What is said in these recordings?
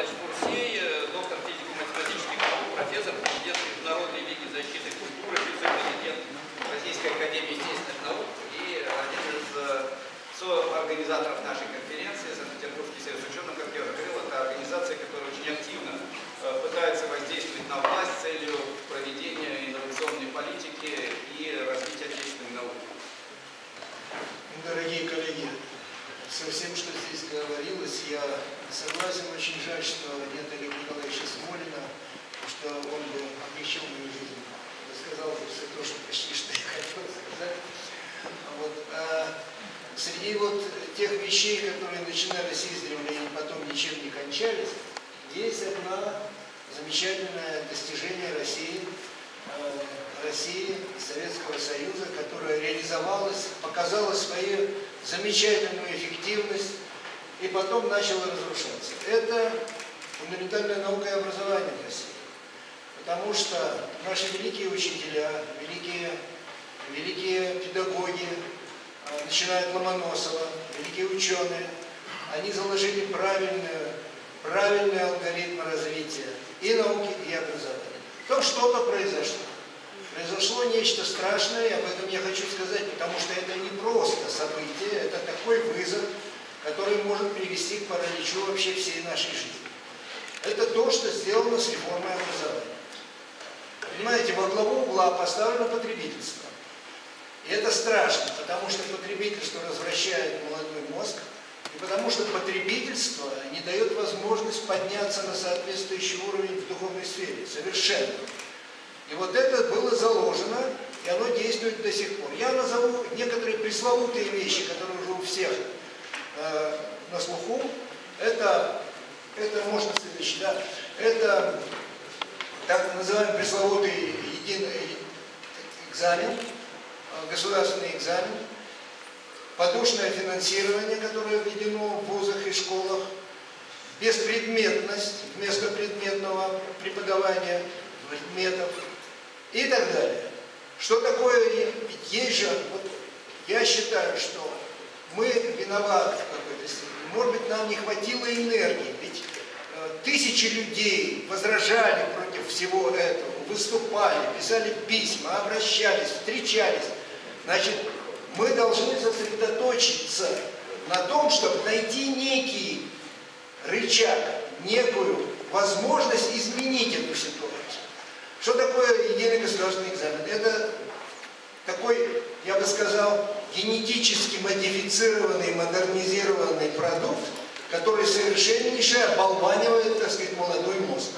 Николаевич Курсей, э, доктор физико-математических наук, профессор, президент Международной лиги защиты культуры, вице-президент Российской Академии естественных наук и один из э, соорганизаторов нашей конференции Санкт-Петербургский союз ученых, как я говорил, это организация, которая очень активно э, пытается воздействовать на власть с целью проведения инновационной политики и развития отечественной науки. Дорогие коллеги, со всем, что здесь говорилось, я согласен. Очень жаль, что нет Олега Николаевича Смолина, что он бы облегчил мою жизнь. Рассказал бы все то, что почти что я хотел сказать. Вот. А среди вот тех вещей, которые начинались издревле и потом ничем не кончались, есть одна замечательное достижение России, э, России, Советского Союза, которая реализовалась, показала свою замечательную эффективность и потом начала разрушаться. Это фундаментальная наука и образование в России. Потому что наши великие учителя, великие, великие педагоги, начиная от Ломоносова, великие ученые, они заложили правильную, правильный алгоритм развития и науки, и образования. То что-то произошло. Произошло нечто страшное, и об этом я хочу сказать, потому что это не просто событие, это такой вызов, который может привести к параличу вообще всей нашей жизни. Это то, что сделано с реформой образования. Понимаете, во главу угла поставлено потребительство. И это страшно, потому что потребительство развращает молодой мозг, и потому что потребительство не дает возможность подняться на соответствующий уровень в духовной сфере. Совершенно. И вот это было заложено, и оно действует до сих пор. Я назову некоторые пресловутые вещи, которые уже у всех э, на слуху. Это, это можно следующий, да, это так называемый пресловутый единый экзамен, государственный экзамен, подушное финансирование, которое введено в вузах и школах, беспредметность вместо предметного преподавания предметов и так далее. Что такое, ведь есть же, вот я считаю, что мы виноваты в какой-то степени. Может быть, нам не хватило энергии, ведь э, тысячи людей возражали против всего этого, выступали, писали письма, обращались, встречались. Значит, мы должны сосредоточиться на том, чтобы найти некий рычаг, некую возможность изменить эту ситуацию. Что такое единый государственный экзамен? Это такой, я бы сказал, генетически модифицированный, модернизированный продукт, который совершеннейше оболванивает, так сказать, молодой мозг.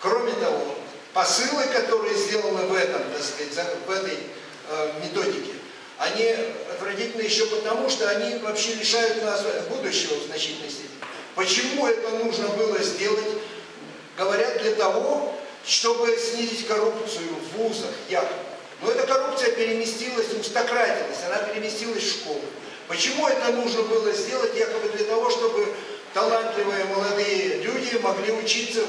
Кроме того, посылы, которые сделаны в этом, так сказать, в этой э, методике, они отвратительны еще потому, что они вообще лишают нас будущего в значительной степени. Почему это нужно было сделать? Говорят, для того, чтобы снизить коррупцию в вузах, якобы. Но эта коррупция переместилась, устократилась, она переместилась в школу. Почему это нужно было сделать? Якобы для того, чтобы талантливые молодые люди могли учиться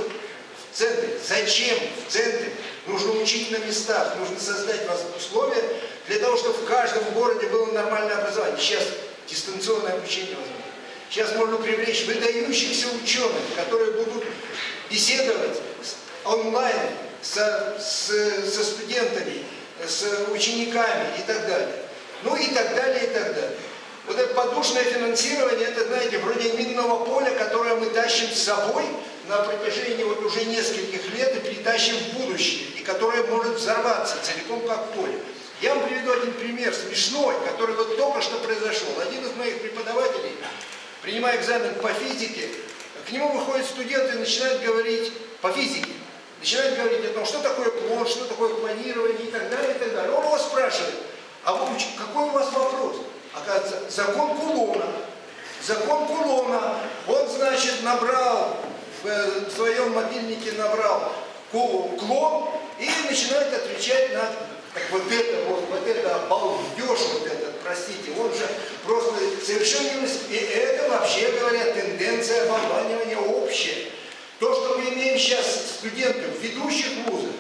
в центре. Зачем в центре? Нужно учить на местах, нужно создать условия для того, чтобы в каждом городе было нормальное образование. Сейчас дистанционное обучение возможно. Сейчас можно привлечь выдающихся ученых, которые будут беседовать онлайн со, с, со студентами, с учениками и так далее. Ну и так далее, и так далее. Вот это подушное финансирование, это, знаете, вроде минного поля, которое мы тащим с собой на протяжении вот уже нескольких лет и перетащим в будущее, и которое может взорваться целиком как поле. Я вам приведу один пример смешной, который вот только что произошел. Один из моих преподавателей, принимая экзамен по физике, к нему выходит студент и начинает говорить по физике. Начинает говорить о том, что такое плод, что такое планирование и так далее, и так далее. Он его спрашивает, а вы, какой у вас вопрос? Оказывается, закон Кулона. Закон Кулона. Он, значит, набрал, в своем мобильнике набрал клон и начинает отвечать на так вот это, вот, вот это балдеж, вот этот, простите, он же просто совершенно... И это, вообще говоря, тенденция оболванивания общая. То, что мы имеем сейчас студентов ведущих вузах,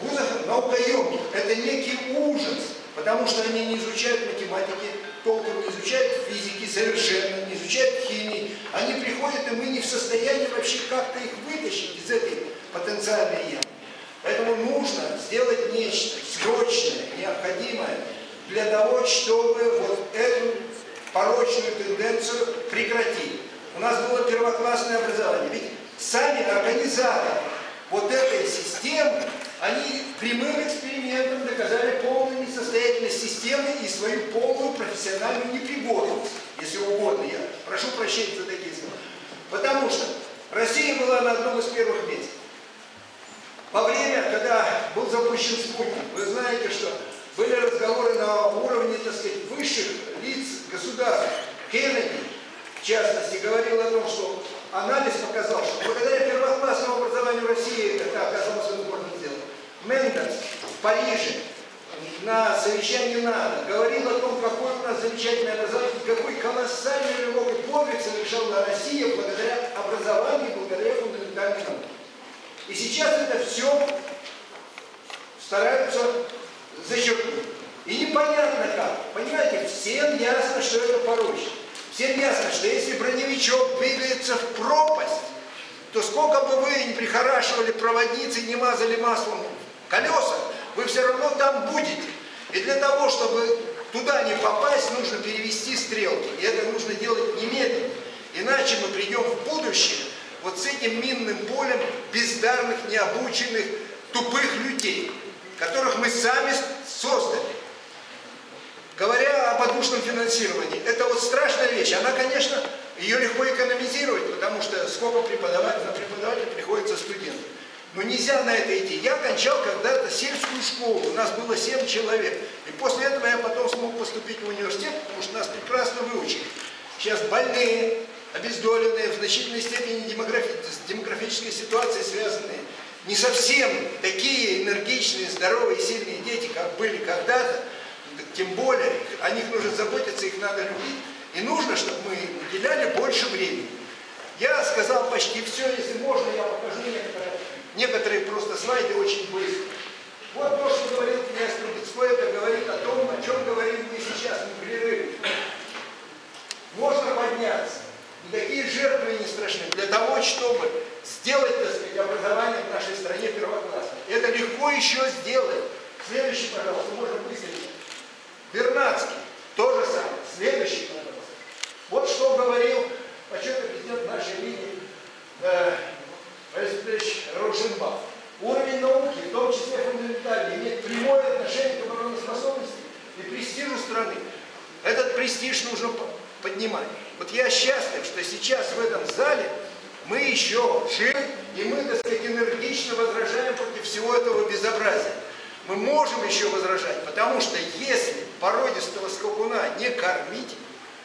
вузах наукоемких, это некий ужас, потому что они не изучают математики, толком не изучают физики совершенно, не изучают химии, они приходят и мы не в состоянии вообще как-то их вытащить из этой потенциальной ямы. Поэтому нужно сделать нечто срочное, необходимое для того, чтобы вот эту порочную тенденцию прекратить. У нас было первоклассное образование. Ведь сами организаторы вот этой системы, они прямым экспериментом доказали полную несостоятельность системы и свою полную профессиональную непригодность, если угодно. Я прошу прощения за такие слова. Потому что Россия была на одном из первых мест. Во время, когда был запущен спутник, вы знаете, что были разговоры на уровне, так сказать, высших лиц государств. Кеннеди, в частности, говорил о том, что анализ показал, что благодаря первоклассному образованию России это оказалось Мендерс в Париже на совещании НАТО говорил о том, какое у нас замечательное образование, какой колоссальный и подвиг совершила Россия благодаря образованию, благодаря фундаментальной науке. И сейчас это все стараются зачеркнуть. И непонятно как. Понимаете, всем ясно, что это порочно. Всем ясно, что если броневичок двигается в пропасть, то сколько бы вы не прихорашивали проводницы, не мазали маслом колеса, вы все равно там будете. И для того, чтобы туда не попасть, нужно перевести стрелки. И это нужно делать немедленно. Иначе мы придем в будущее вот с этим минным полем бездарных, необученных, тупых людей, которых мы сами создали. Говоря о подушном финансировании, это вот страшная вещь. Она, конечно, ее легко экономизировать, потому что сколько преподавателя приходится студентов. Но нельзя на это идти. Я кончал когда-то сельскую школу, у нас было 7 человек. И после этого я потом смог поступить в университет, потому что нас прекрасно выучили. Сейчас больные, обездоленные, в значительной степени демографи с демографической ситуацией связанные. Не совсем такие энергичные, здоровые, сильные дети, как были когда-то. Тем более, о них нужно заботиться, их надо любить. И нужно, чтобы мы уделяли больше времени. Я сказал почти все, если можно, я покажу некоторые некоторые просто слайды очень быстро. Вот то, что говорил князь Трубецкой, это говорит о том, о чем говорим мы сейчас, непрерывно. Можно подняться. Никакие жертвы не страшны. Для того, чтобы сделать, так сказать, образование в нашей стране первоклассное. Это легко еще сделать. Следующий, пожалуйста, можно высветить. Вернадский. То же самое. Следующий, пожалуйста. Вот что говорил почетный президент нашей линии э, Борис Рушенбах. Уровень науки, в том числе фундаментальный, имеет прямое отношение к обороноспособности и престижу страны. Этот престиж нужно поднимать. Вот я счастлив, что сейчас в этом зале мы еще живы, и мы, так сказать, энергично возражаем против всего этого безобразия. Мы можем еще возражать, потому что если породистого скакуна не кормить,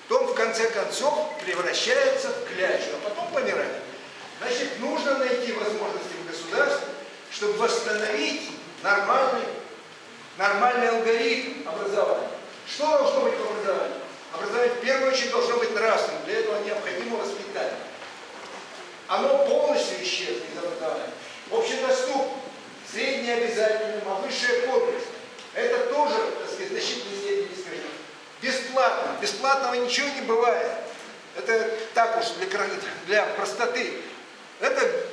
то он в конце концов превращается в клячу, а потом помирает. Значит, нужно найти возможности в государстве, чтобы восстановить нормальный, нормальный алгоритм образования. Что должно быть в образовании? Образование в первую очередь должно быть нравственным, для этого необходимо воспитание. Оно полностью исчезло из образования. Общедоступным, среднеобязательным, а высшая комплекс. Это тоже, так сказать, степени искажено. Бесплатно. Бесплатного ничего не бывает. Это так уж для, для простоты. Это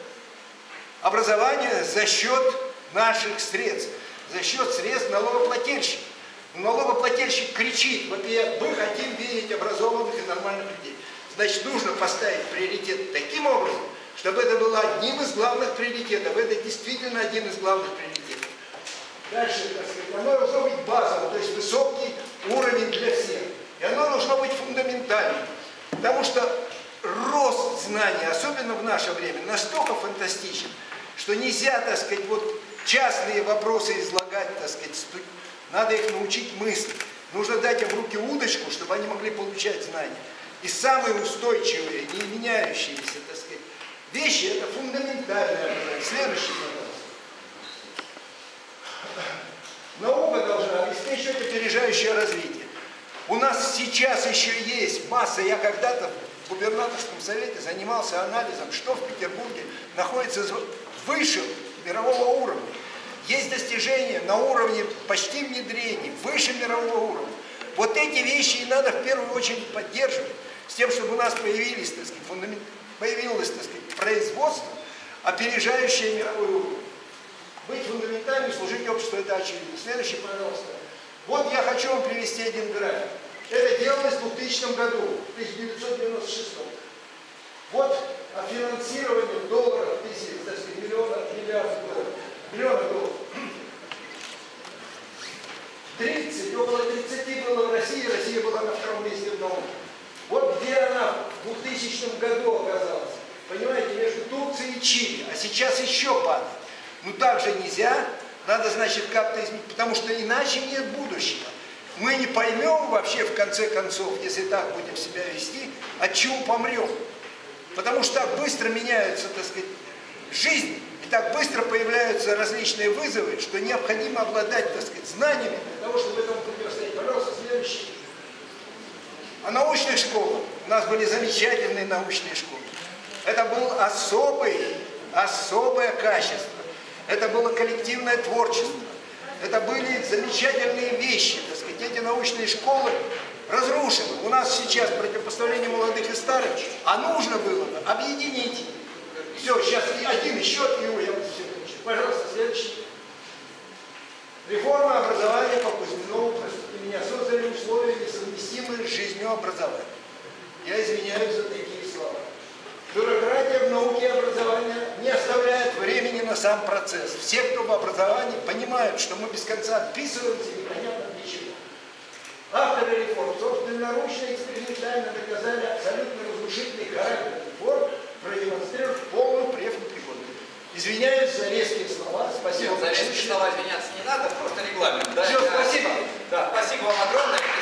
образование за счет наших средств, за счет средств налогоплательщиков. Налогоплательщик кричит, я, мы хотим видеть образованных и нормальных людей. Значит, нужно поставить приоритет таким образом, чтобы это было одним из главных приоритетов. Это действительно один из главных приоритетов. Дальше, так сказать, оно должно быть базовым, то есть высокий уровень для всех. И оно должно быть фундаментальным. Потому что рост знаний, особенно в наше время, настолько фантастичен, что нельзя, так сказать, вот частные вопросы излагать, так сказать, надо их научить мыслить. Нужно дать им в руки удочку, чтобы они могли получать знания. И самые устойчивые, не меняющиеся, так сказать, вещи, это фундаментальное Следующий вопрос. Наука должна обеспечивать опережающее развитие. У нас сейчас еще есть масса, я когда-то губернаторском совете занимался анализом, что в Петербурге находится выше мирового уровня. Есть достижения на уровне почти внедрения, выше мирового уровня. Вот эти вещи и надо в первую очередь поддерживать, с тем, чтобы у нас появились, так сказать, фундамент, появилось, так сказать, производство, опережающее мировой уровень. Быть фундаментальным, служить обществу, это очевидно. Следующий, пожалуйста. Вот я хочу вам привести один график. Это делалось в 2000 году, в 1996. Вот о финансировании в долларах тысяч, так сказать, миллионов, миллиардов долларов. Миллионов долларов. 30, около 30 было в России, Россия была на втором месте в науке. Вот где она в 2000 году оказалась. Понимаете, между Турцией и Чили. А сейчас еще падает. Ну так же нельзя. Надо, значит, как-то изменить. Потому что иначе нет будущего. Мы не поймем вообще, в конце концов, если так будем себя вести, от чего помрем. Потому что так быстро меняется, так сказать, жизнь, и так быстро появляются различные вызовы, что необходимо обладать, так сказать, знаниями для того, чтобы этому противостоять. Пожалуйста, следующий. А научных школах. У нас были замечательные научные школы. Это был особый, особое качество. Это было коллективное творчество. Это были замечательные вещи, эти научные школы разрушены. У нас сейчас противопоставление молодых и старых, а нужно было бы объединить. Все, сейчас один счет его, я все Пожалуйста, следующий. Реформа образования по Кузьминову, простите меня, создали условия, несовместимые с жизнью образования. Я извиняюсь за такие слова. Бюрократия в науке и образовании не оставляет времени на сам процесс. Все, кто в образовании, понимают, что мы без конца отписываемся непонятно для чего. Авторы реформ собственноручно и экспериментально доказали абсолютно разрушительный характер реформ, продемонстрировав полную преподнепригодность. Извиняюсь за резкие слова. Спасибо. Нет, за резкие слова извиняться не надо, просто регламент. Да, Все, спасибо. Да, спасибо вам огромное.